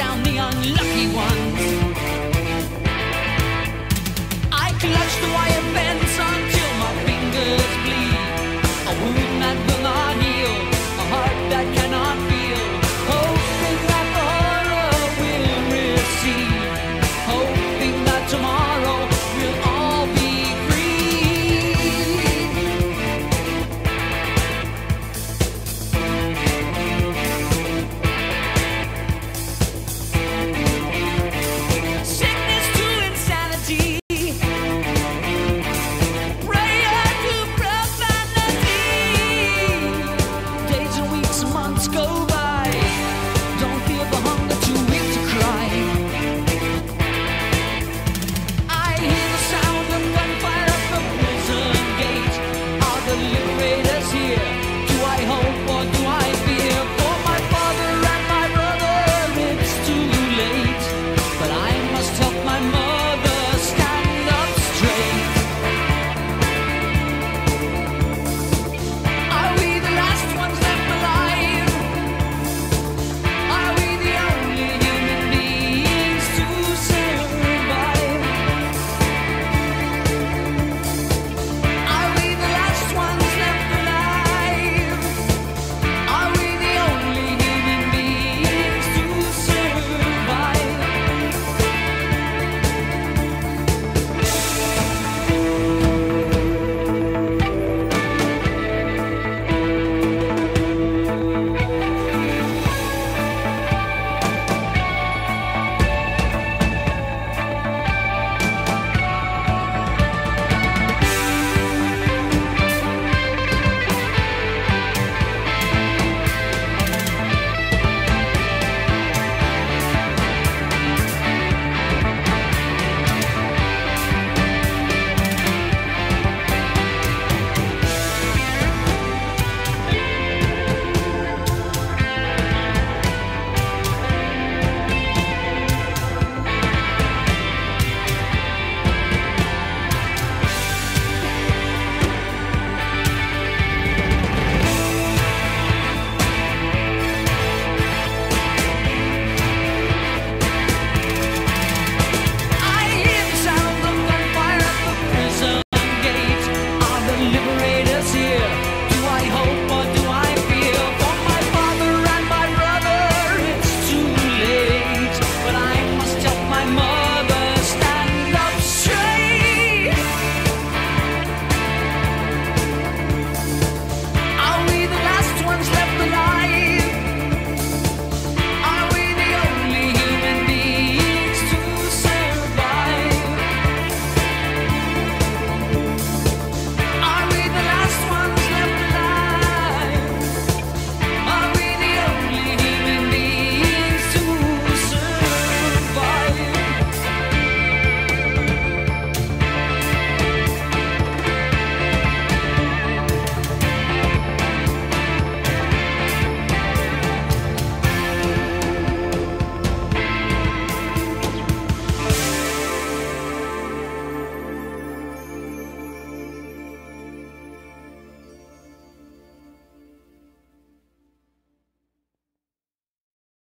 down the unlucky one.